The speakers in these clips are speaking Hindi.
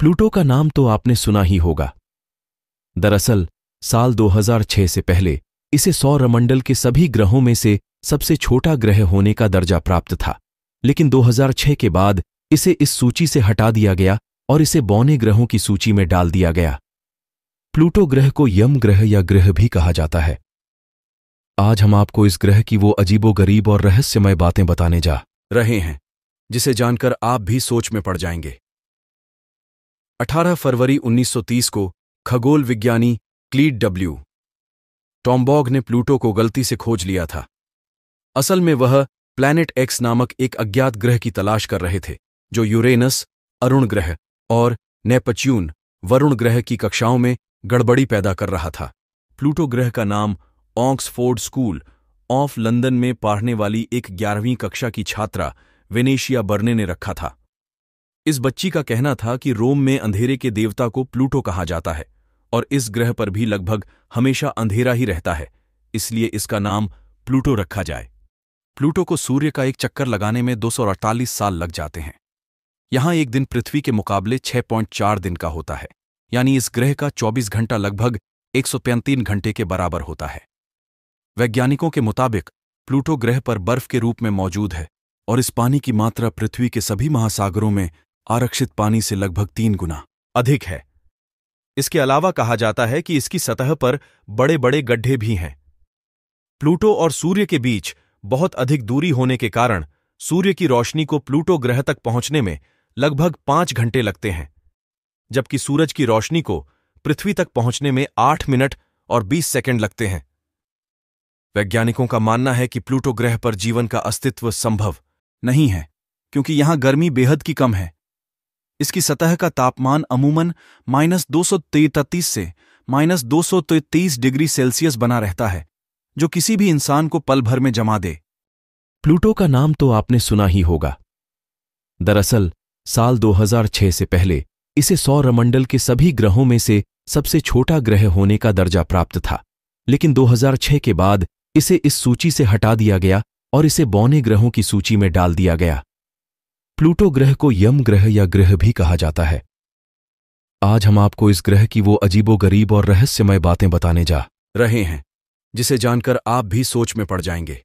प्लूटो का नाम तो आपने सुना ही होगा। दरअसल, साल 2006 से पहले, इसे सौरमंडल के सभी ग्रहों में से सबसे छोटा ग्रह होने का दर्जा प्राप्त था। लेकिन 2006 के बाद, इसे इस सूची से हटा दिया गया और इसे बौने ग्रहों की सूची में डाल दिया गया। प्लूटो ग्रह को यम ग्रह या ग्रह भी कहा जाता है। आज हम आपको इस ग्रह की वो अजीबोगरीब और रहस्यमय बातें बताने जा रहे हैं, जिसे जानकर आप भी सोच में पड़ जाएँगे। 18 फरवरी 1930 को खगोल विज्ञानी क्लीड डब्ल्यू। टॉम्बॉग ने प्लूटो को गलती से खोज लिया था। असल में वह प्लैनेट एक्स नामक एक अज्ञात ग्रह की तलाश कर रहे थे, जो यूरेनस, अरुण ग्रह और नेपच्यून, वरुण ग्रह की कक्षाओं में गड़बड़ी पैदा कर रहा था। प्लूटो ग्रह का नाम ऑक्सफोर्ड स्कूल ऑफ़ लंदन में पढ़ने वाली एक ग्यारहवीं कक्षा की छात्रा वेनेशिया बर्ने ने रखा था। इस बच्ची का कहना था कि रोम में अंधेरे के देवता को प्लूटो कहा जाता है, और इस ग्रह पर भी लगभग हमेशा अंधेरा ही रहता है, इसलिए इसका नाम प्लूटो रखा जाए। प्लूटो को सूर्य का एक चक्कर लगाने में दो सौ अड़तालीस साल लग जाते हैं। यहाँ एक दिन पृथ्वी के मुकाबले 6.4 दिन का होता है, यानी इस ग्रह का 24 घंटा लगभग एक घंटे के बराबर होता है। वैज्ञानिकों के मुताबिक, प्लूटो ग्रह पर बर्फ़ के रूप में मौजूद है, और इस पानी की मात्रा पृथ्वी के सभी महासागरों में आरक्षित पानी से लगभग तीन गुना अधिक है। इसके अलावा कहा जाता है कि इसकी सतह पर बड़े बड़े गड्ढे भी हैं। प्लूटो और सूर्य के बीच बहुत अधिक दूरी होने के कारण सूर्य की रोशनी को प्लूटो ग्रह तक पहुँचने में लगभग पाँच घंटे लगते हैं, जबकि सूरज की रोशनी को पृथ्वी तक पहुँचने में आठ मिनट और बीस सेकंड लगते हैं। वैज्ञानिकों का मानना है कि प्लूटो ग्रह पर जीवन का अस्तित्व संभव नहीं है, क्योंकि यहाँ गर्मी बेहद की कम है। इसकी सतह का तापमान अमूमन माइनस दो से माइनस दो डिग्री सेल्सियस बना रहता है, जो किसी भी इंसान को पल भर में जमा दे। प्लूटो का नाम तो आपने सुना ही होगा। दरअसल, साल 2006 से पहले इसे सौरमंडल के सभी ग्रहों में से सबसे छोटा ग्रह होने का दर्जा प्राप्त था, लेकिन 2006 के बाद इसे इस सूची से हटा दिया गया और इसे बौने ग्रहों की सूची में डाल दिया गया। प्लूटो ग्रह को यम ग्रह या ग्रह भी कहा जाता है। आज हम आपको इस ग्रह की वो अजीबोगरीब और रहस्यमय बातें बताने जा रहे हैं, जिसे जानकर आप भी सोच में पड़ जाएँगे।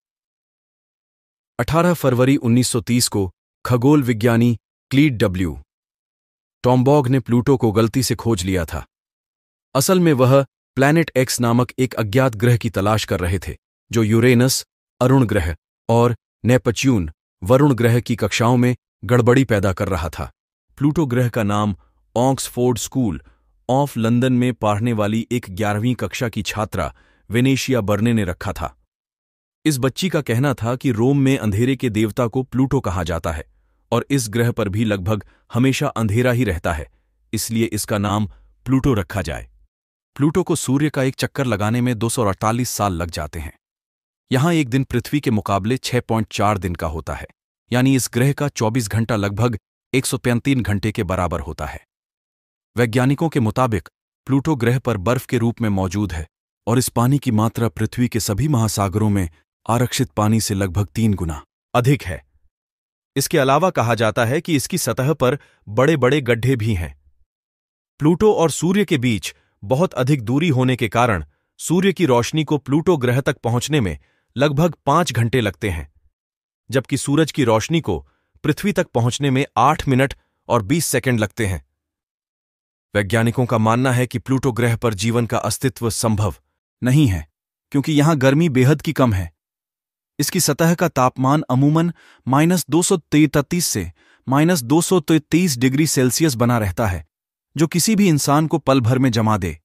18 फरवरी 1930 को खगोल विज्ञानी क्लीड डब्ल्यू, टॉम्बॉग ने प्लूटो को गलती से खोज लिया था। असल में वह प्लैनेट एक्स नामक एक अज्ञात ग्रह की तलाश कर रहे थे, जो यूरेनस, अरुण ग्रह और नेपच्यून, वरुण ग्रह की कक्षाओं में गड़बड़ी पैदा कर रहा था। प्लूटो ग्रह का नाम ऑक्सफोर्ड स्कूल ऑफ़ लंदन में पढ़ने वाली एक ग्यारहवीं कक्षा की छात्रा वेनेशिया बर्ने ने रखा था। इस बच्ची का कहना था कि रोम में अंधेरे के देवता को प्लूटो कहा जाता है और इस ग्रह पर भी लगभग हमेशा अंधेरा ही रहता है, इसलिए इसका नाम प्लूटो रखा जाए। प्लूटो को सूर्य का एक चक्कर लगाने में दो सौ अड़तालीस साल लग जाते हैं। यहाँ एक दिन पृथ्वी के मुकाबले 6.4 दिन का होता है। यानी इस ग्रह का 24 घंटा लगभग एक घंटे के बराबर होता है। वैज्ञानिकों के मुताबिक, प्लूटो ग्रह पर बर्फ़ के रूप में मौजूद है और इस पानी की मात्रा पृथ्वी के सभी महासागरों में आरक्षित पानी से लगभग तीन गुना अधिक है। इसके अलावा कहा जाता है कि इसकी सतह पर बड़े बड़े गड्ढे भी हैं। प्लूटो और सूर्य के बीच बहुत अधिक दूरी होने के कारण सूर्य की रोशनी को प्लूटो ग्रह तक पहुँचने में लगभग पाँच घंटे लगते हैं। जबकि सूरज की रोशनी को पृथ्वी तक पहुँचने में आठ मिनट और बीस सेकंड लगते हैं। वैज्ञानिकों का मानना है कि प्लूटो ग्रह पर जीवन का अस्तित्व संभव नहीं है, क्योंकि यहाँ गर्मी बेहद की कम है। इसकी सतह का तापमान अमूमन माइनस दो से माइनस दो डिग्री सेल्सियस बना रहता है, जो किसी भी इंसान को पल भर में जमा दे।